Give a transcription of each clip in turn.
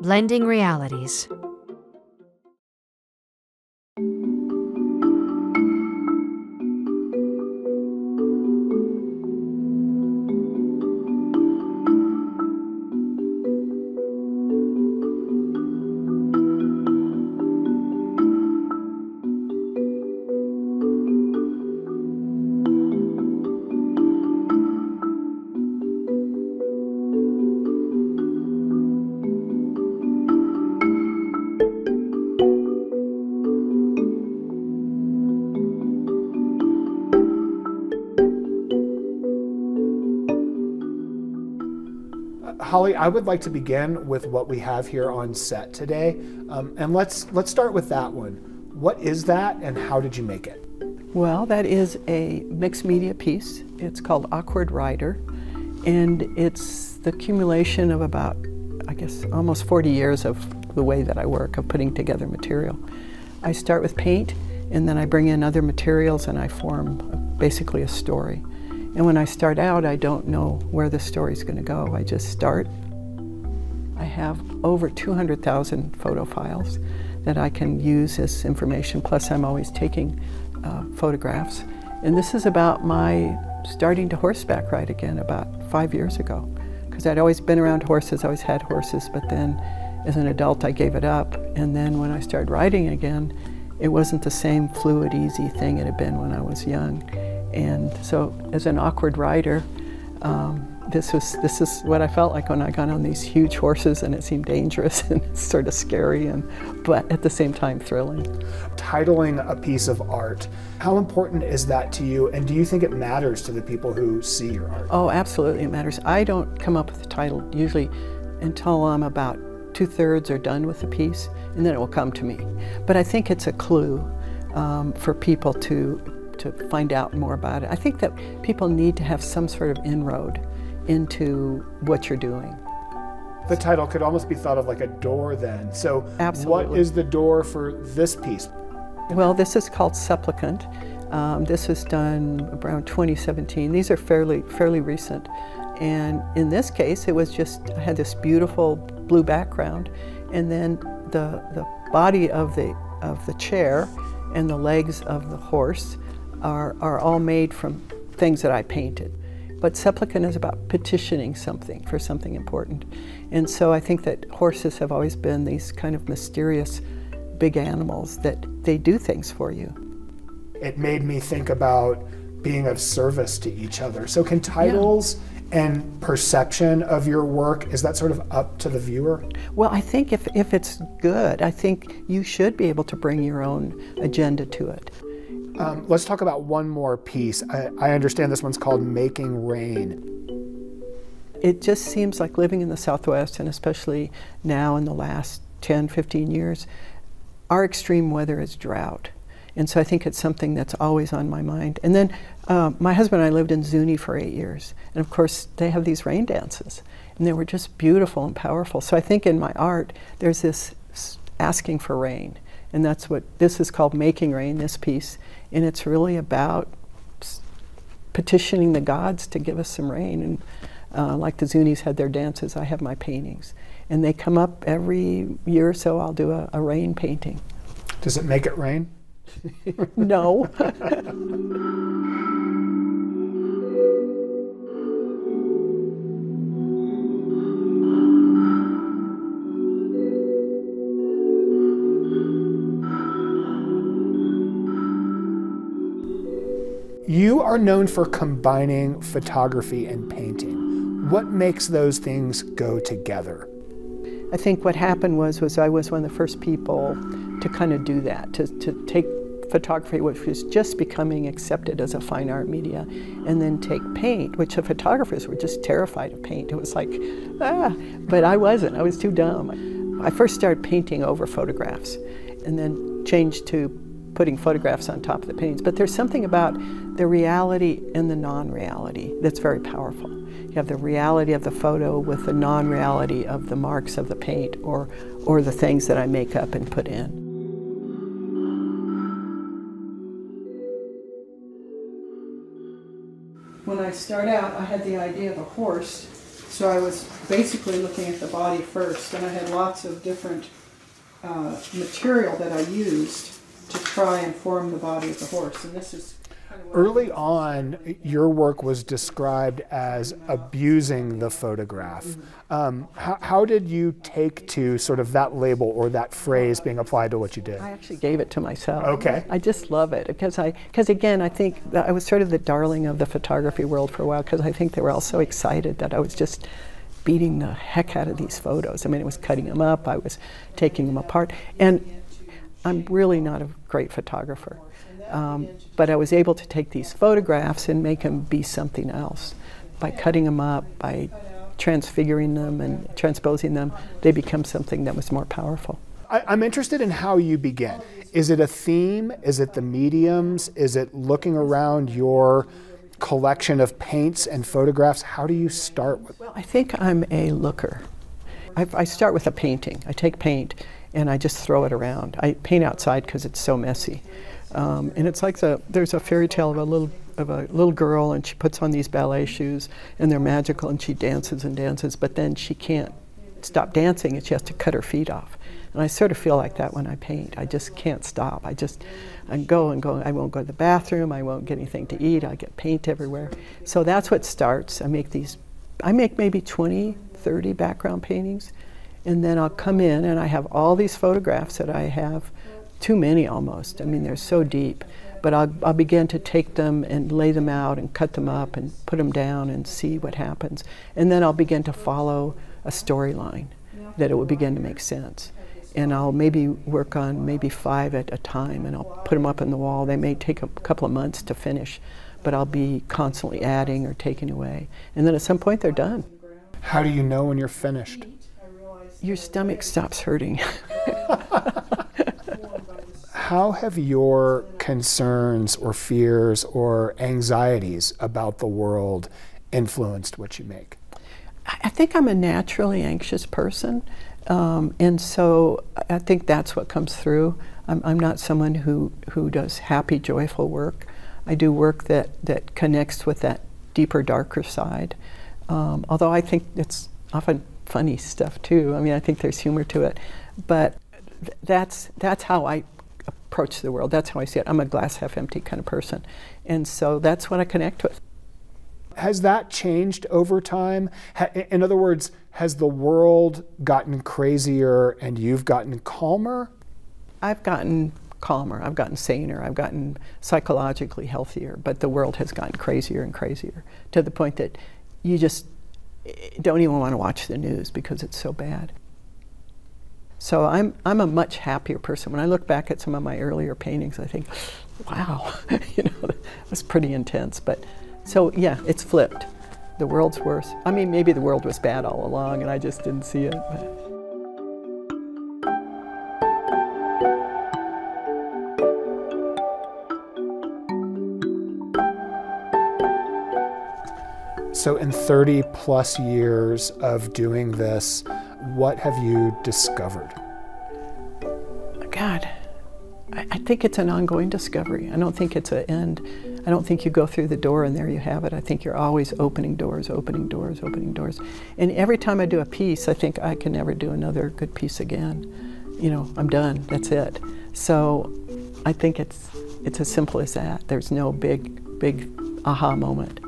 Blending realities. Holly, I would like to begin with what we have here on set today, um, and let's let's start with that one. What is that, and how did you make it? Well, that is a mixed media piece. It's called Awkward Rider, and it's the accumulation of about, I guess, almost 40 years of the way that I work of putting together material. I start with paint, and then I bring in other materials, and I form basically a story. And when I start out, I don't know where the story's going to go. I just start. I have over 200,000 photo files that I can use as information, plus I'm always taking uh, photographs. And this is about my starting to horseback ride again about five years ago. Because I'd always been around horses, always had horses, but then as an adult I gave it up. And then when I started riding again, it wasn't the same fluid, easy thing it had been when I was young. And so, as an awkward rider, um, this was this is what I felt like when I got on these huge horses, and it seemed dangerous and sort of scary, and but at the same time thrilling. Titling a piece of art, how important is that to you, and do you think it matters to the people who see your art? Oh, absolutely, it matters. I don't come up with the title usually until I'm about two thirds are done with the piece, and then it will come to me. But I think it's a clue um, for people to to find out more about it. I think that people need to have some sort of inroad into what you're doing. The title could almost be thought of like a door then. So Absolutely. what is the door for this piece? Well, this is called Supplicant. Um, this was done around 2017. These are fairly fairly recent. And in this case, it was just, I had this beautiful blue background, and then the, the body of the, of the chair and the legs of the horse are, are all made from things that I painted. But supplicant is about petitioning something for something important. And so I think that horses have always been these kind of mysterious big animals that they do things for you. It made me think about being of service to each other. So can titles yeah. and perception of your work, is that sort of up to the viewer? Well, I think if, if it's good, I think you should be able to bring your own agenda to it. Um, let's talk about one more piece. I, I understand this one's called Making Rain. It just seems like living in the Southwest, and especially now in the last 10, 15 years, our extreme weather is drought. And so I think it's something that's always on my mind. And then uh, my husband and I lived in Zuni for eight years. And of course, they have these rain dances. And they were just beautiful and powerful. So I think in my art, there's this asking for rain. And that's what this is called Making Rain, this piece and it's really about petitioning the gods to give us some rain. And uh, like the Zunis had their dances, I have my paintings. And they come up every year or so, I'll do a, a rain painting. Does it make it rain? no. You are known for combining photography and painting. What makes those things go together? I think what happened was was I was one of the first people to kind of do that, to, to take photography, which was just becoming accepted as a fine art media, and then take paint, which the photographers were just terrified of paint. It was like, ah, but I wasn't. I was too dumb. I first started painting over photographs, and then changed to putting photographs on top of the paintings. But there's something about the reality and the non-reality that's very powerful. You have the reality of the photo with the non-reality of the marks of the paint or, or the things that I make up and put in. When I start out, I had the idea of a horse So I was basically looking at the body first, and I had lots of different uh, material that I used to try and form the body of the horse. And this is Early on, your work was described as abusing the photograph. Um, how, how, did you take to sort of that label or that phrase being applied to what you did? I actually gave it to myself. Okay. I just love it because I, because again, I think I was sort of the darling of the photography world for a while because I think they were all so excited that I was just beating the heck out of these photos. I mean, it was cutting them up, I was taking them apart, and I'm really not a great photographer. Um, but I was able to take these photographs and make them be something else. By cutting them up, by transfiguring them and transposing them, they become something that was more powerful. I, am interested in how you begin. Is it a theme? Is it the mediums? Is it looking around your collection of paints and photographs? How do you start with? Well, I think I'm a looker. I, I start with a painting. I take paint and I just throw it around. I paint outside because it's so messy. Um, and it's like the, there's a fairy tale of a little of a little girl and she puts on these ballet shoes and they're magical and she dances and dances but then she can't stop dancing and she has to cut her feet off. And i sort of feel like that when i paint. I just can't stop. I just i go and go i won't go to the bathroom i won't get anything to eat i get paint everywhere. So that's what starts. I make these i make maybe 20 30 background paintings and then i'll come in and i have all these photographs that i have too many almost. I mean, they're so deep. But I'll, I'll begin to take them and lay them out and cut them up and put them down and see what happens. And then I'll begin to follow a storyline that it will begin to make sense. And I'll maybe work on maybe five at a time and I'll put them up on the wall. They may take a couple of months to finish, but I'll be constantly adding or taking away. And then at some point they're done. How do you know when you're finished? Your stomach stops hurting. how have your concerns or fears or anxieties about the world influenced what you make? I think I'm a naturally anxious person. Um, and so I think that's what comes through. I'm, I'm, not someone who, who does happy, joyful work. I do work that, that connects with that deeper, darker side. Um, although I think it's often funny stuff too. I mean, I think there's humor to it. But th that's, that's how I approach the world. That's how I see it. I'm a glass half empty kind of person. And so that's what I connect with. Has that changed over time? In other words, has the world gotten crazier and you've gotten calmer? I've gotten calmer. I've gotten saner. I've gotten psychologically healthier. But the world has gotten crazier and crazier to the point that you just don't even want to watch the news because it's so bad. So I'm, I'm a much happier person. When I look back at some of my earlier paintings, I think, wow, you know, that was pretty intense. But so yeah, it's flipped. The world's worse. I mean, maybe the world was bad all along and I just didn't see it. But. So, in 30 plus years of doing this, what have you discovered? God, I, I think it's an ongoing discovery. I don't think it's an end. I don't think you go through the door and there you have it. I think you're always opening doors, opening doors, opening doors. And every time I do a piece, I think I can never do another good piece again. You know, I'm done. That's it. So I think it's it's as simple as that. There's no big big aha moment.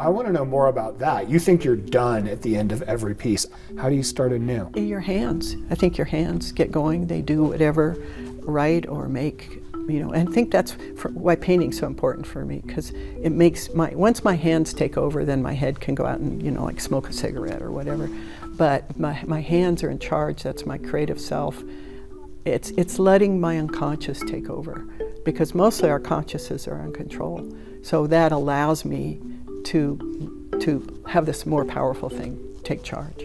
I want to know more about that. You think you're done at the end of every piece. How do you start anew? Your hands. I think your hands get going. They do whatever, write or make, you know, and I think that's why painting's so important for me because it makes my, once my hands take over, then my head can go out and, you know, like smoke a cigarette or whatever. But my, my hands are in charge. That's my creative self. It's, it's letting my unconscious take over because mostly our consciouses are in control. So that allows me to, to have this more powerful thing take charge.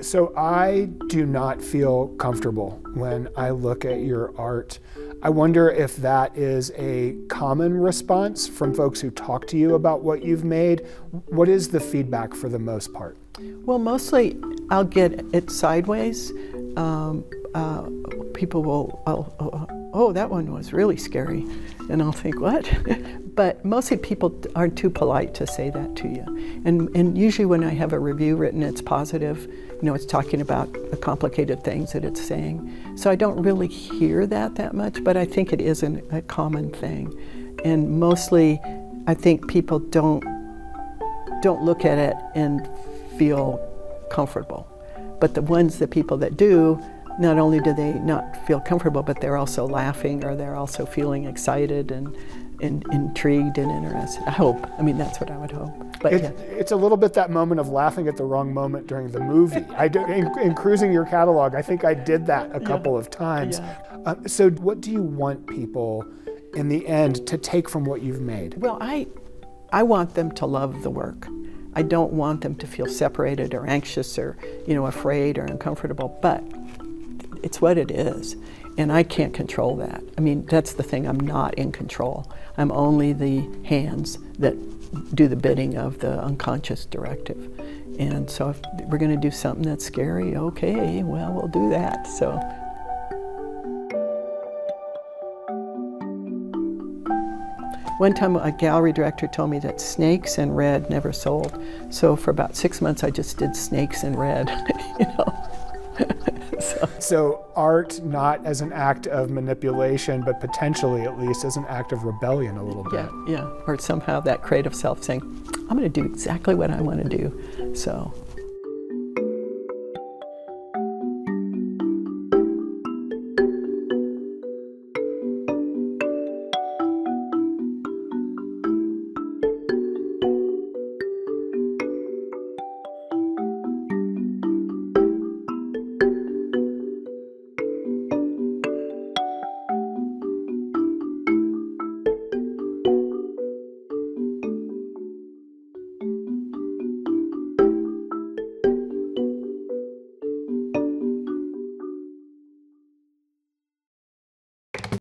So I do not feel comfortable when I look at your art. I wonder if that is a common response from folks who talk to you about what you've made. What is the feedback for the most part? Well, mostly I'll get it sideways. Um, uh, people will, oh, oh, oh, oh, that one was really scary. And I'll think, what? but mostly people aren't too polite to say that to you. And, and usually when I have a review written, it's positive. You know, it's talking about the complicated things that it's saying. So I don't really hear that that much, but I think it is an, a common thing. And mostly, I think people don't don't look at it and feel comfortable. But the ones, the people that do, not only do they not feel comfortable, but they're also laughing or they're also feeling excited and, and intrigued and interested. I hope. I mean, that's what I would hope. But It, yeah. It's a little bit that moment of laughing at the wrong moment during the movie. I do, in, in cruising your catalog, I think I did that a couple of times. Yeah. Uh, so, what do you want people in the end to take from what you've made? Well, I, I want them to love the work. I don't want them to feel separated or anxious or, you know, afraid or uncomfortable, but it's what it is. And I can't control that. I mean, that's the thing, I'm not in control. I'm only the hands that do the bidding of the unconscious directive. And so if we're going to do something that's scary, okay, well, we'll do that. So. One time, a gallery director told me that snakes and red never sold. So for about six months, I just did snakes and red, you know. so, So, art not as an act of manipulation, but potentially at least as an act of rebellion a little bit. yeah, yeah. Or somehow that creative self saying, I'm going to do exactly what I want to do. So